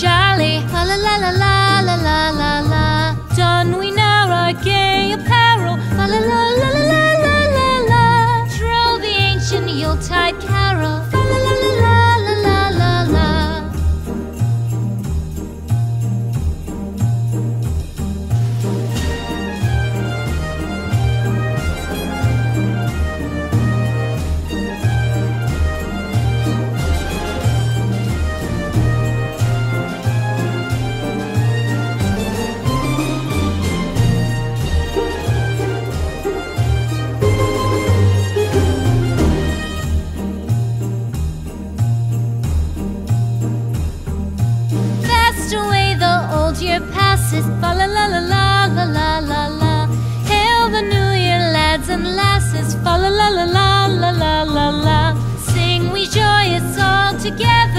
Charlie. Together.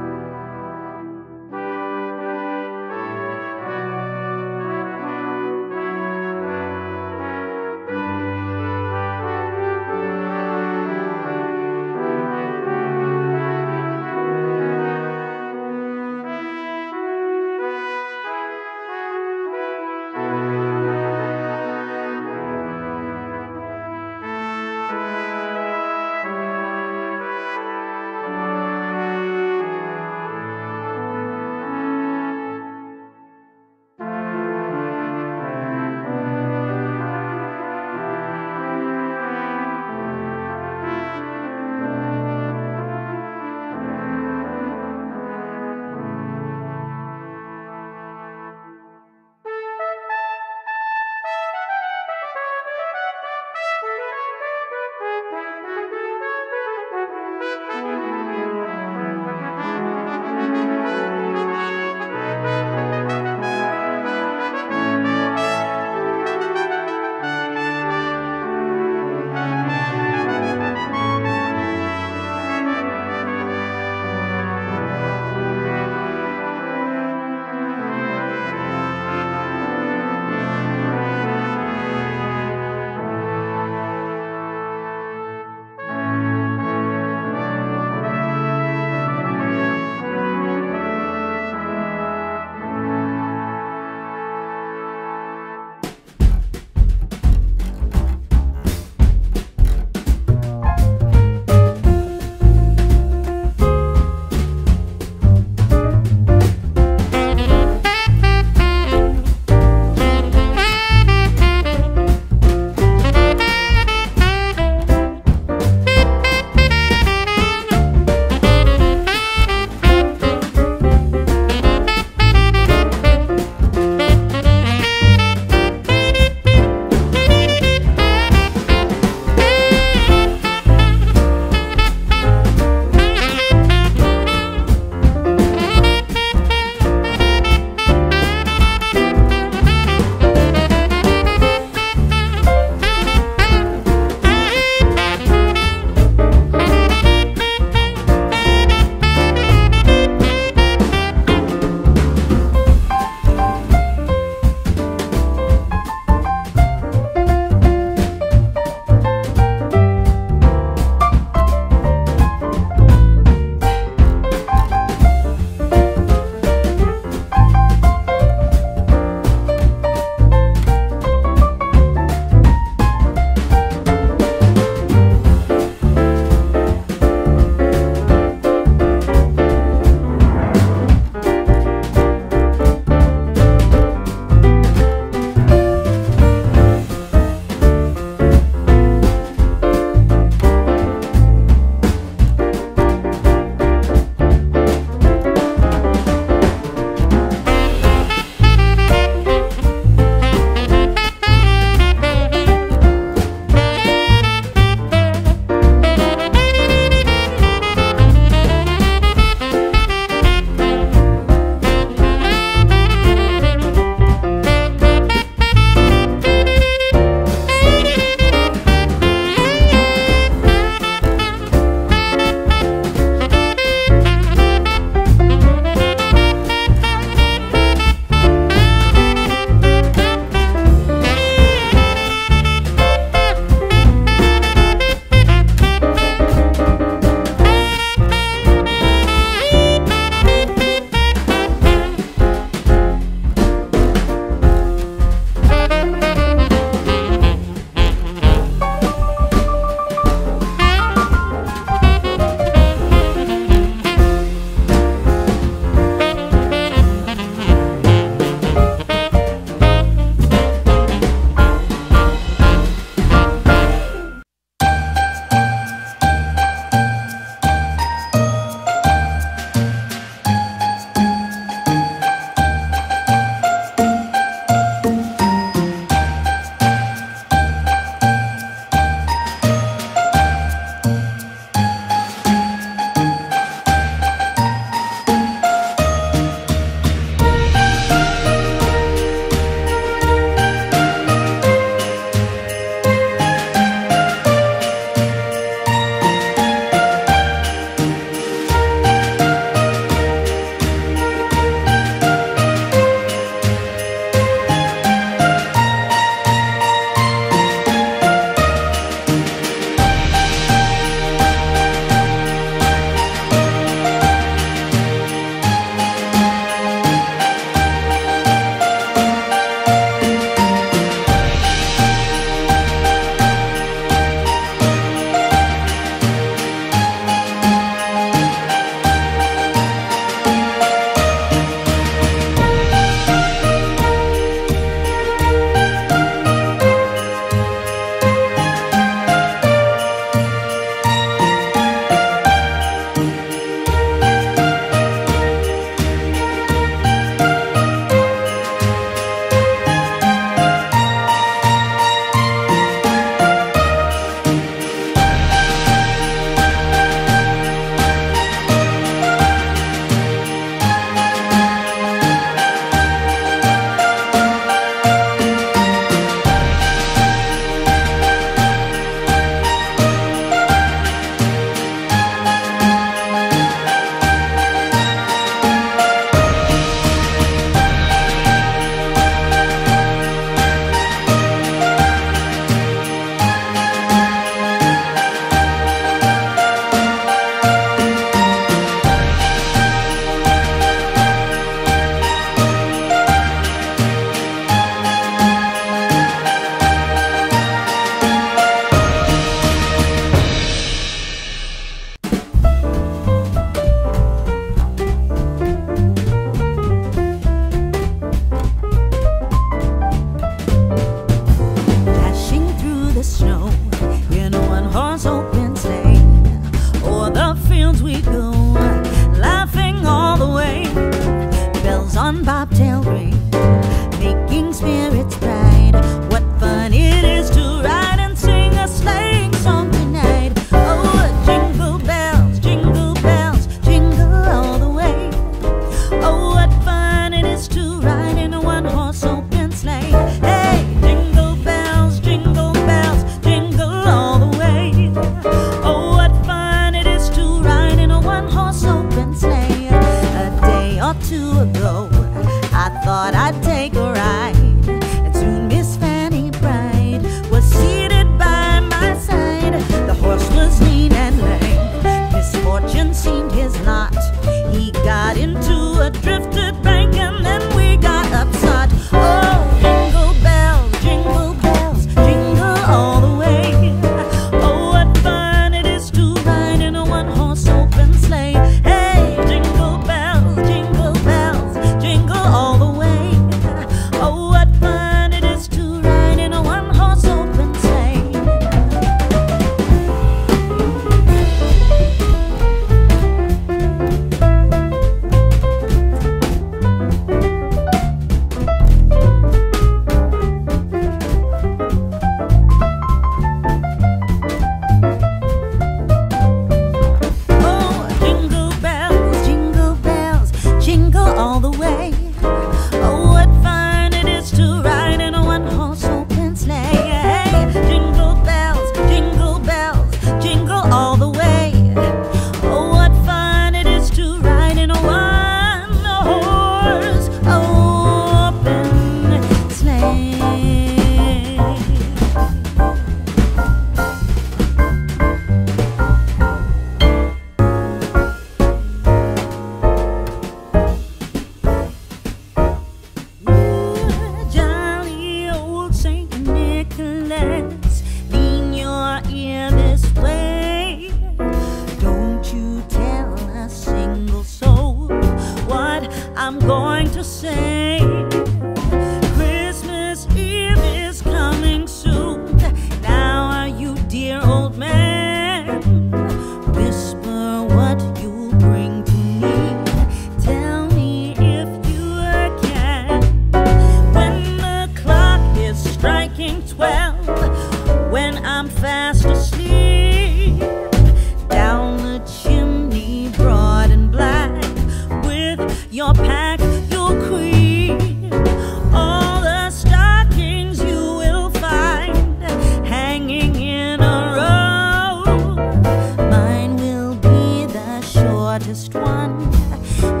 Shortest one.